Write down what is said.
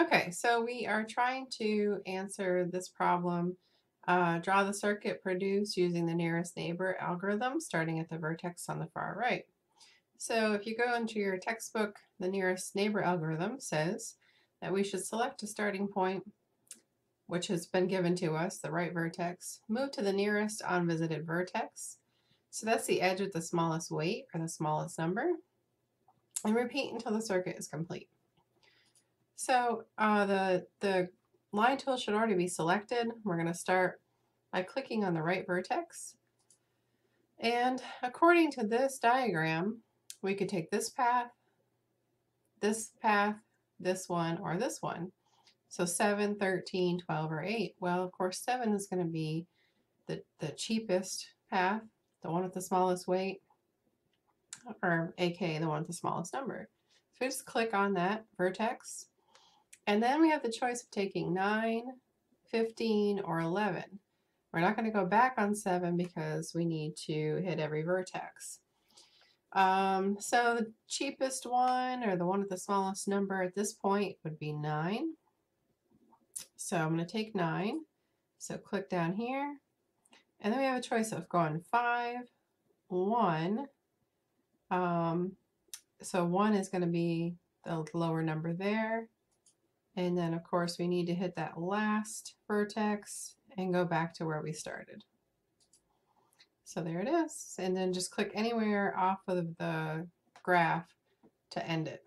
Okay, so we are trying to answer this problem. Uh, draw the circuit produced using the nearest neighbor algorithm, starting at the vertex on the far right. So if you go into your textbook, the nearest neighbor algorithm says that we should select a starting point, which has been given to us, the right vertex, move to the nearest unvisited vertex. So that's the edge with the smallest weight or the smallest number, and repeat until the circuit is complete. So uh, the, the line tool should already be selected. We're going to start by clicking on the right vertex. And according to this diagram, we could take this path, this path, this one, or this one. So 7, 13, 12, or 8. Well, of course, 7 is going to be the, the cheapest path, the one with the smallest weight, or aka the one with the smallest number. So we just click on that vertex and then we have the choice of taking 9, 15, or 11. We're not going to go back on 7 because we need to hit every vertex. Um, so the cheapest one, or the one with the smallest number at this point, would be 9. So I'm going to take 9. So click down here. And then we have a choice of going 5, 1. Um, so 1 is going to be the lower number there. And then of course we need to hit that last vertex and go back to where we started. So there it is. And then just click anywhere off of the graph to end it.